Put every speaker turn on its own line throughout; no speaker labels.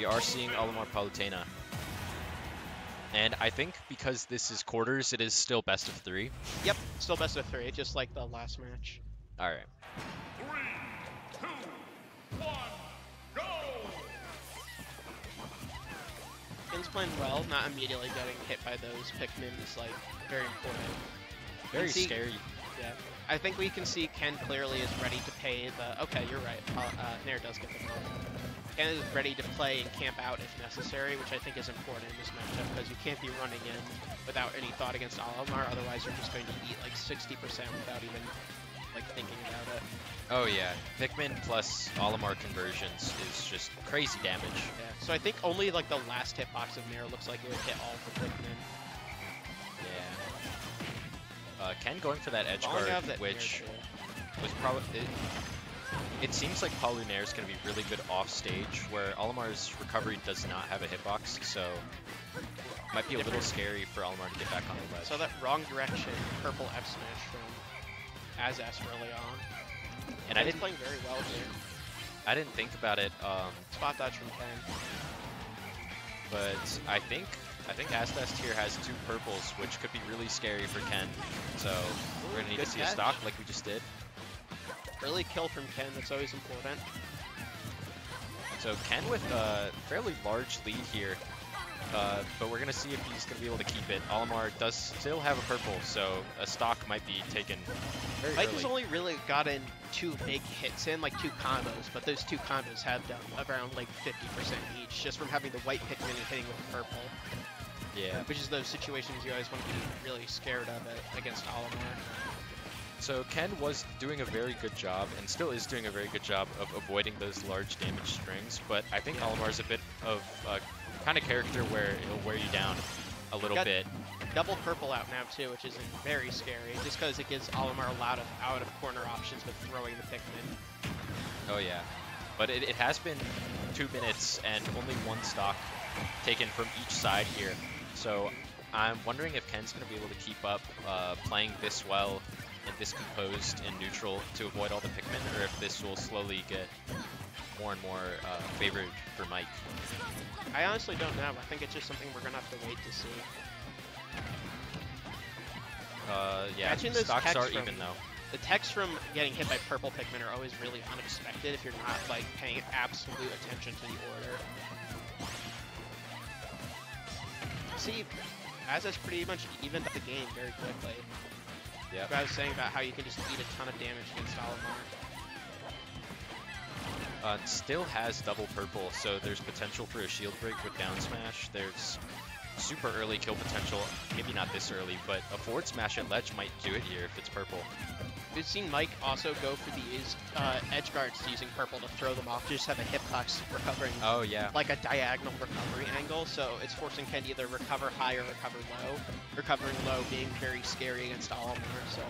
we are seeing Olimar Palutena. And I think because this is quarters, it is still best of three.
Yep, still best of three, just like the last match.
All right.
Three, two, one, go!
Ken's playing well, not immediately getting hit by those Pikmin is like very important.
Very
see-
scary.
Yeah. I think we can see Ken clearly is ready to pay the. Okay, you're right. Uh, uh, Nair does get the ball. Ken is ready to play and camp out if necessary, which I think is important in this matchup because you can't be running in without any thought against Olimar. Otherwise, you're just going to eat like 60% without even like thinking about it.
Oh yeah, Pikmin plus Olimar conversions is just crazy damage.
Yeah. So I think only like the last hitbox of Nair looks like it would hit all the Pikmin.
Yeah. Uh, Ken going for that edge
Long
guard,
that
which was probably it, seems like Palunair is going to be really good off stage, where Olimar's recovery does not have a hitbox, so might be a little scary for Olimar to get back on the ledge.
So that wrong direction, purple F smash from Azaz early on.
and I didn't
playing very well here.
I didn't think about it, um,
Spot dodge from Ken.
but I think I think Aztest here has two purples, which could be really scary for Ken. So we're gonna need
good
to see
catch.
a stock like we just did.
Early kill from Ken, that's always important.
So Ken with a fairly large lead here, uh, but we're gonna see if he's gonna be able to keep it. Olimar does still have a purple, so a stock might be taken very
Mike
early.
has only really gotten two big hits in, like two combos, but those two combos have done around like 50% each, just from having the white Pikmin and hitting with the purple,
yeah.
which is those situations you always want to be really scared of it against Olimar.
So Ken was doing a very good job, and still is doing a very good job of avoiding those large damage strings. But I think Olimar's a bit of a kind of character where it'll wear you down a little
Got-
bit.
Double purple out now too, which is very scary, just because it gives Olimar a lot of out of corner options with throwing the Pikmin.
Oh yeah. But it, it has been two minutes and only one stock taken from each side here. So I'm wondering if Ken's going to be able to keep up uh, playing this well and this composed and neutral to avoid all the Pikmin, or if this will slowly get more and more uh, favored for Mike.
I honestly don't know. I think it's just something we're gonna have to wait to see.
Uh, yeah, stocks are
from-
even though.
The techs from getting hit by purple Pikmin are always really unexpected if you're not like paying absolute attention to the order. See, as Azaz pretty much evened up the game very quickly. What I was saying about how you can just eat a ton of damage against Olimar.
Uh, still has double purple, so there's potential for a shield break with down smash. There's super early kill potential. Maybe not this early, but a forward smash at ledge might do it here if it's purple.
We've seen Mike also go for these uh, edge guards using purple to throw them off, just have a hitbox recovering
Oh yeah.
like a diagonal recovery angle, so it's forcing Ken to either recover high or recover low. Recovering low being very scary against Olimar, so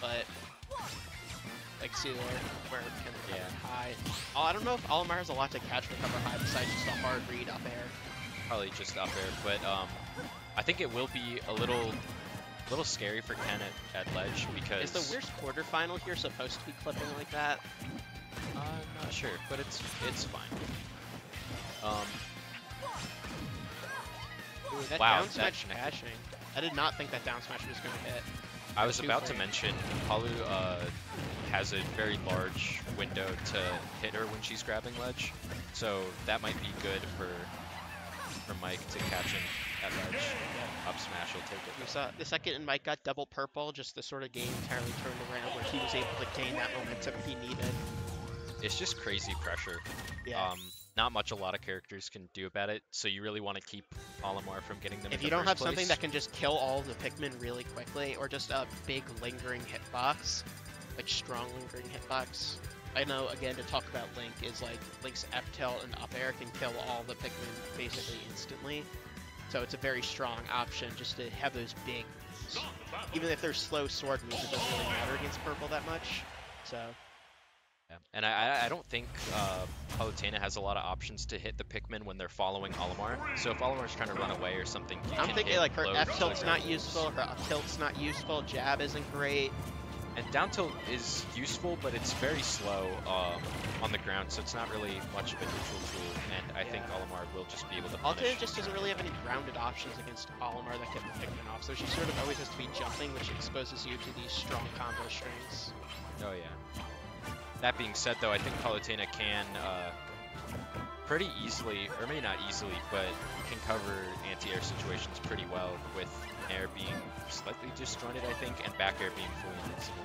but like see where where Ken recover
Yeah.
high. Oh, I don't know if Olimar has a lot to catch recover high besides just a hard read up air.
Probably just up air, but um, I think it will be a little, little scary for Ken at, at ledge because
Is the worst quarterfinal here supposed to be clipping like that?
I'm not sure, but it's it's fine. Um,
Ooh, that
Wow,
down
that
smash
connected.
caching. I did not think that down smash was going to hit.
I was about to mention Palu uh, has a very large window to hit her when she's grabbing ledge, so that might be good for for Mike to catch him at ledge. Up smash, he'll take it.
We saw the second and Mike got double purple, just the sort of game entirely turned around where he was able to gain that momentum he needed.
It's just crazy pressure.
Yeah.
Um, not much a lot of characters can do about it, so you really want to keep Olimar from getting them.
if
the
you don't
first
have something that can just kill all the Pikmin really quickly, or just a big lingering hitbox, like strong lingering hitbox. I know again to talk about Link is like Link's F tilt and up air can kill all the Pikmin basically instantly. So it's a very strong option just to have those big, even if they're slow sword moves, it doesn't really matter against purple that much. So
Yeah. And I, I- don't think uh, Palutena has a lot of options to hit the Pikmin when they're following Olimar. So if Olimar's trying to run away or something, you
I'm
can
thinking
hit
like her F tilt's not useful, her up tilt's not useful, jab isn't great.
And down tilt is useful, but it's very slow um, on the ground, so it's not really much of a neutral tool. And I think
Yeah.
Olimar will just be able to
Altair just doesn't really have any grounded options against Olimar that get the Pikmin off, so she sort of always has to be jumping, which exposes you to these strong combo strings.
Oh yeah. That being said, though, I think Palutena can uh, pretty easily, or maybe not easily, but can cover anti-air situations pretty well with air beam slightly disjointed, I think, and back air beam fully invincible.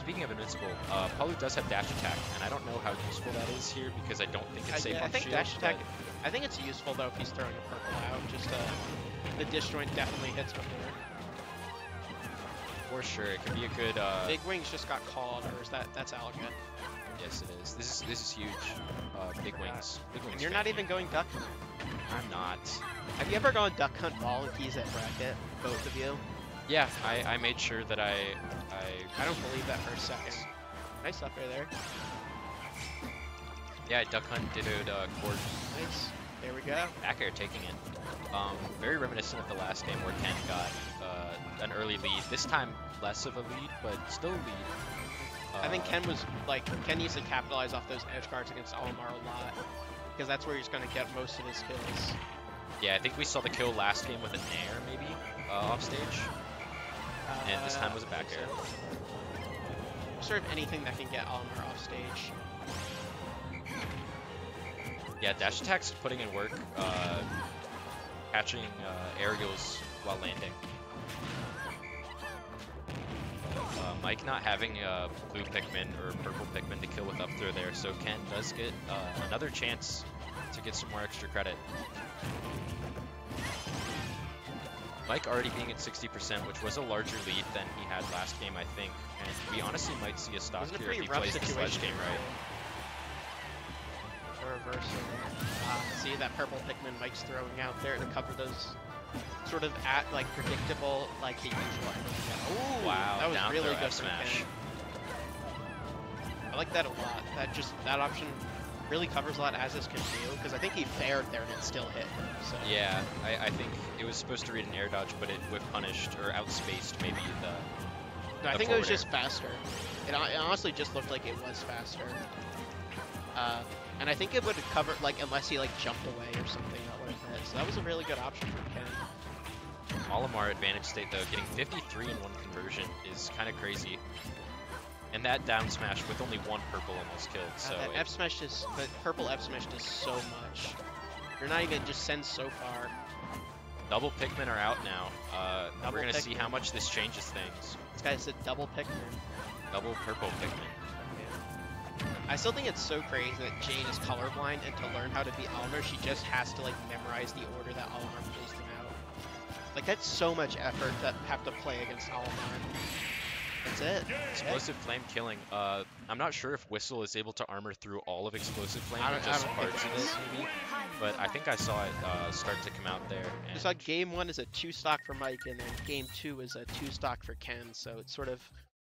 Speaking of invincible, uh, Palu does have dash attack, and I don't know how useful that is here because I don't think
I,
it's safe
yeah,
on
I think
shield,
dash attack. I think it's useful though if he's throwing a purple out. Just uh, the disjoint definitely hits before.
For sure, it can be a good. Uh,
Big Wings just got called, or is that that's Alga?
Yes, it is. This is this is huge. Uh, big wings. Big wings.
And you're not even going duck hunt.
I'm not.
Have you ever gone duck hunt ball and keys at bracket? Both of you?
Yeah, I, I made sure that I I
I don't believe that for a second. Nice up there.
yeah duck hunt dittoed uh, cord
Nice. There we go.
back air taking it. Um, very reminiscent of the last game where Ken got uh, an early lead. This time less of a lead, but still a lead.
I think
Uh,
Ken was like Ken needs to capitalize off those edge guards against Olimar a lot because that's where he's going to get most of his kills.
Yeah, I think we saw the kill last game with a nair maybe uh, off stage. And this time was a
Uh,
back air.
so. Sort of anything that can get Olimar off stage.
Yeah, dash attacks putting in work, uh, catching uh, aerials while landing. Uh, Mike not having a blue Pikmin or purple Pikmin to kill with up throw there, so Ken does get uh, another chance to get some more extra credit. Mike already being at 60%, which was a larger lead than he had last game, I think. And we honestly might see a stock
This is a
here if he plays the sledge game right.
Reversal. Ah, see that purple Pikmin Mike's throwing out there to cover those sort of at like predictable like the usual. Ooh,
Wow,
that was
down
really good
smash.
I like that a lot. That just that option really covers a lot as this can do because I think he fared there and it still hit. So
Yeah, I, I think it was supposed to read an air dodge, but it whip punished or outspaced maybe the.
No, I think it was
air.
just faster. It, it honestly just looked like it was faster. Uh, and I think it would have covered like unless he like jumped away or something that would have hit. So that was a really good option for Ken.
Olimar advantage state though, getting 53 in one conversion is kind of crazy. And that down smash with only one purple almost killed. So
Uh, F smash does the purple F smash does so much. You're not even just sends so far.
double Pikmin are out now. Uh, we're gonna see how much this changes things.
This guy said double Pikmin.
Double purple Pikmin.
I still think it's so crazy that Jane is colorblind, and to learn how to beat Olimar, she just has to like memorize the order that Olimar plays them out. Like that's so much effort to have to play against Olimar. That's it.
Explosive flame killing. Uh, I'm not sure if Whistle is able to armor through all of explosive flame or just
don't
parts of
it. Maybe.
But I think I saw it uh, start to come out there. And
It's like game one is a two stock for Mike, and then game two is a two stock for Ken. So it's sort of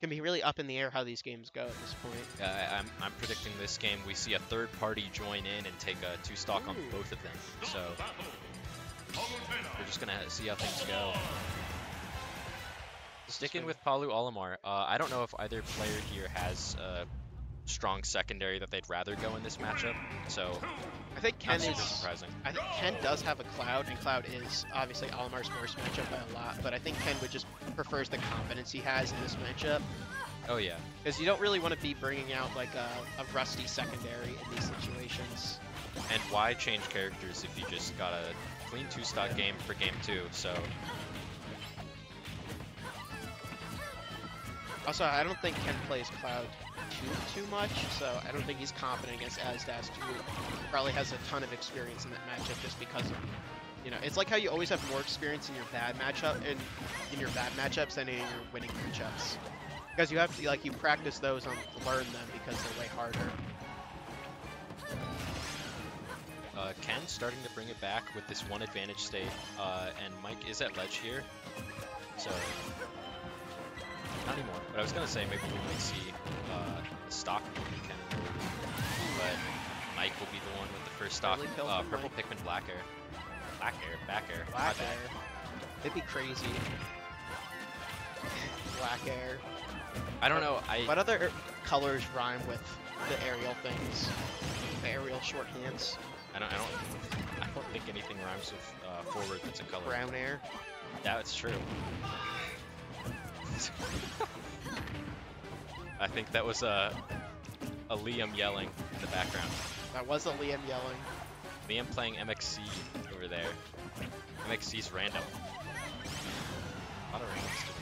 can be really up in the air how these games go at this point.
Uh, I- I'm, I'm predicting this game we see a third party join in and take a two stock on both of them. So we're just gonna see how things go. Sticking with Palu Olimar, uh, I don't know if either player here has a strong secondary that they'd rather go in this matchup. So
I think Ken is.
surprising.
I think Ken does have a Cloud, and Cloud is obviously Olimar's worst matchup by a lot. But I think Ken would just prefers the confidence he has in this matchup
Oh yeah,
because you don't really want to be bringing out like a, a rusty secondary in these situations.
and why change characters if you just got a clean two stock game for game two? So
Also, I don't think Ken plays Cloud too too much, so I don't think he's confident against Azdas, who probably has a ton of experience in that matchup just because of, you know, it's like how you always have more experience in your bad matchup in in your bad matchups than in your winning matchups, because you have to like you practice those and learn them because they're way harder.
uh, Ken starting to bring it back with this one advantage state, uh, and Mike is at ledge here. So not anymore. But I was gonna say maybe we might see uh, a stock but Mike will be the one with the first stock. Uh, purple
Mike.
Pikmin, black air, black air, back air,
Black. Air. It'd be crazy. black air.
I don't know. I
What other colors rhyme with the aerial things? The aerial shorthands.
I don't I don't I don't think anything rhymes with uh, forward that's a color.
Brown air.
That's true. I think that was a a Liam yelling in the background.
That was a Liam yelling.
Liam playing MXC over there. MXC's random. A lot of randoms today.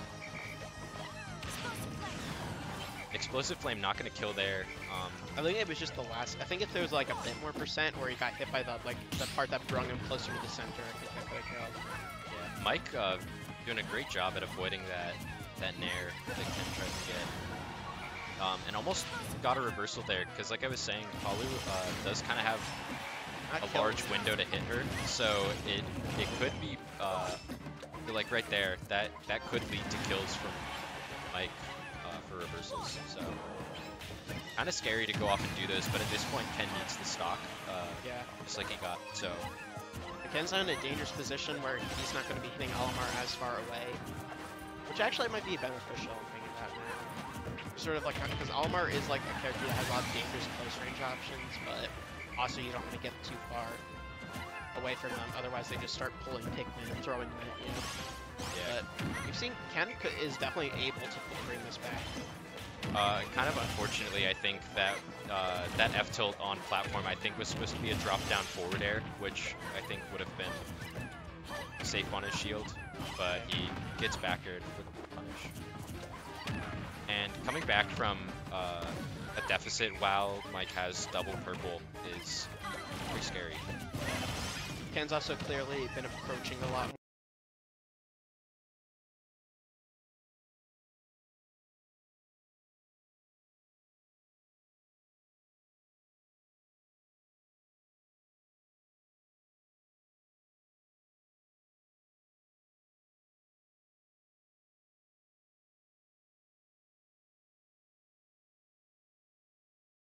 Explosive Flame not gonna kill there. Um,
I think it was just the last. I think if there was like a bit more percent where he got hit by the like the part that brung him closer to the center, I think that could have killed.
yeah. Mike uh, doing a great job at avoiding that that nair that Ken tried to get. Um, and almost got a reversal there, because like I was saying, Palu uh, does kind of have a large window to hit her, so it it could be uh, like right there. That that could lead to kills from Mike uh, for reversals. So kind of scary to go off and do those, but at this point Ken needs the stock, uh,
Yeah.
just like he got. So
Ken's in a dangerous position where he's not going to be hitting Olimar as far away, which actually might be beneficial. Thinking about now. Sort of like because Olimar is like a character that has a lot of dangerous close range options, but also you don't want to get too far away from them. Otherwise, they just start pulling Pikmin and throwing them at you.
yeah,
But we've seen Ken is definitely able to bring this back.
uh, kind of unfortunately, I think that uh, that F tilt on platform I think was supposed to be a drop down forward air, which I think would have been safe on his shield, but he gets backered with the punish. And coming back from uh, a deficit while Mike has double purple is pretty scary.
Ken's also clearly been approaching a lot